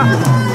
Thank you.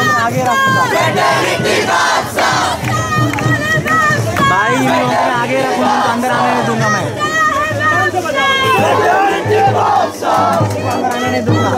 आगे रखूँगा भाई इन लोगों को आगे रखूँगा उनको अंदर आने नहीं दूँगा मैं अंदर आने नहीं दूँगा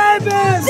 Davis!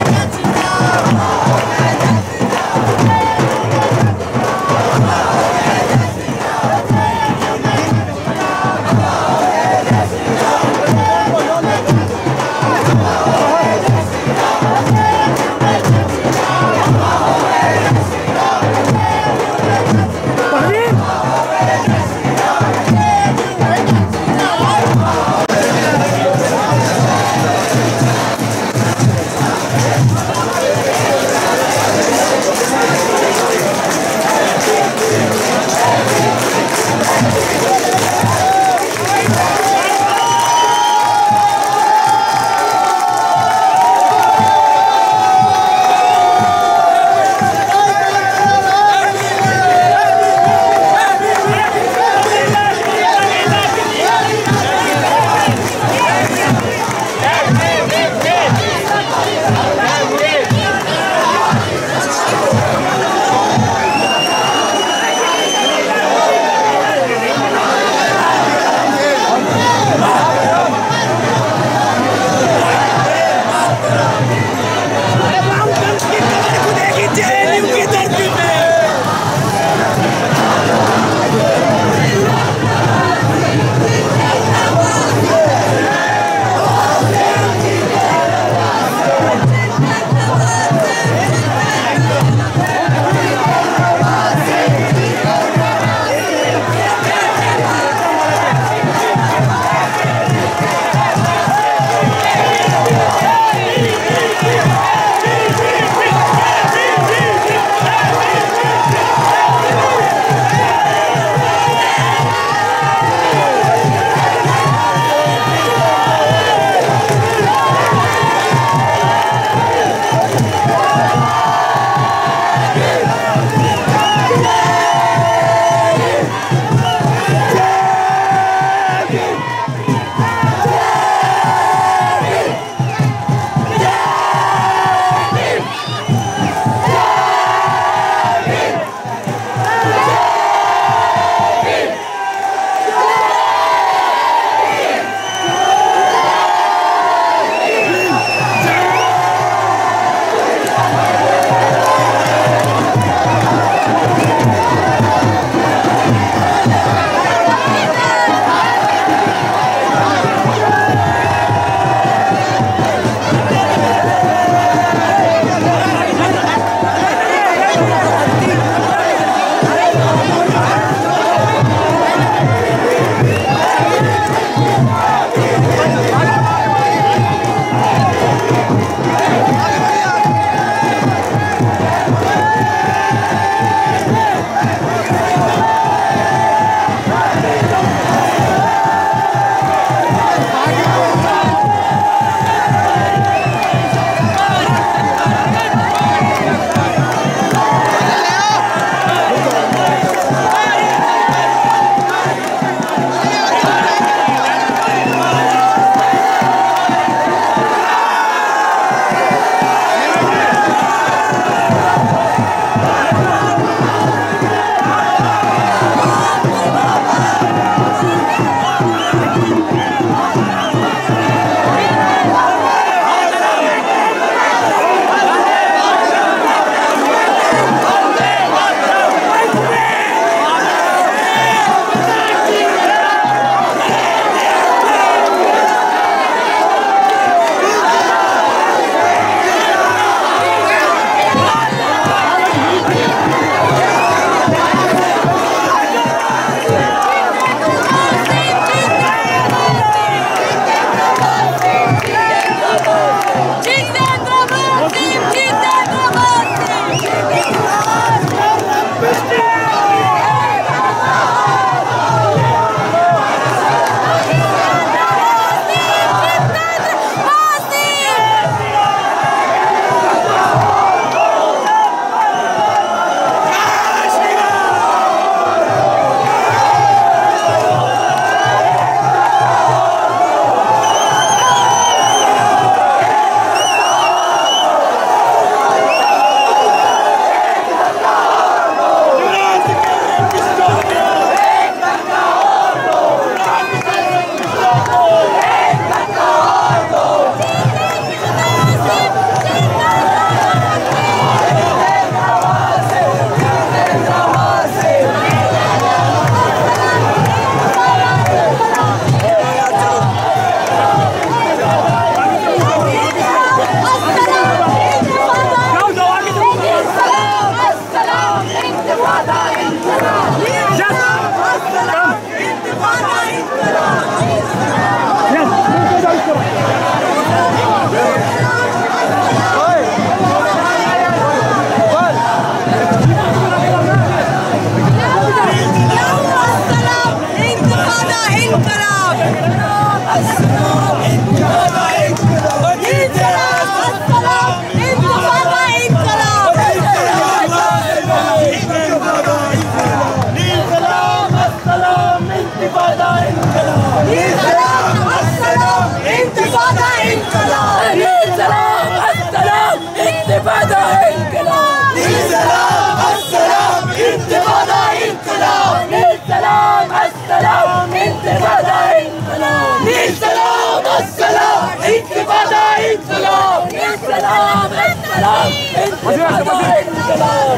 三二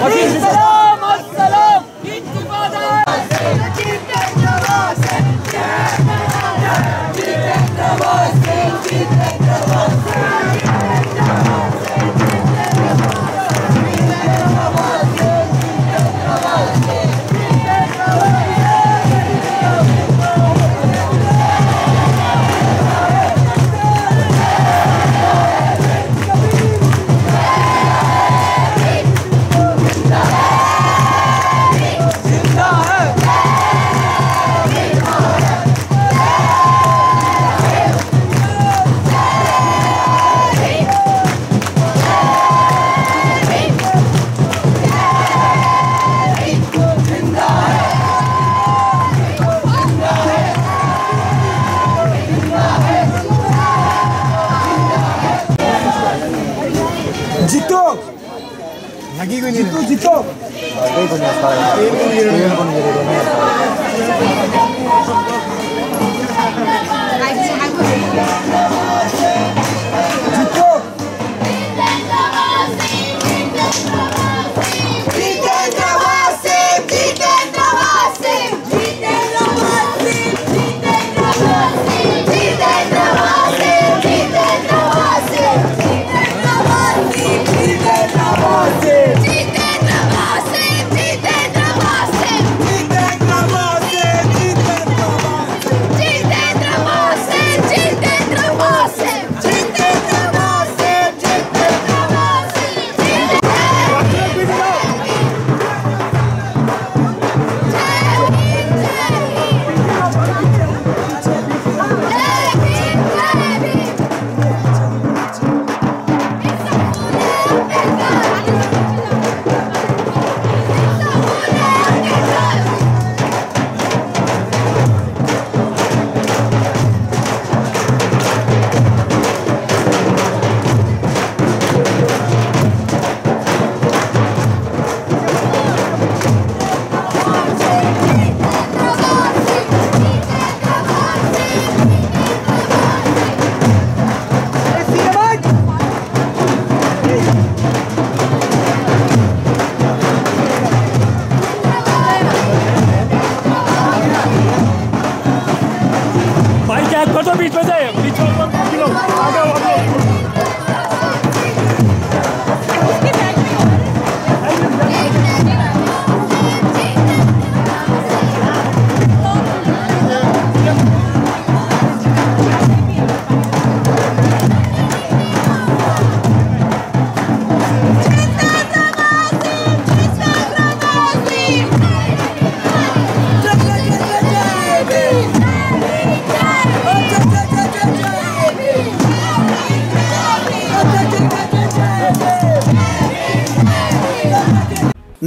一开始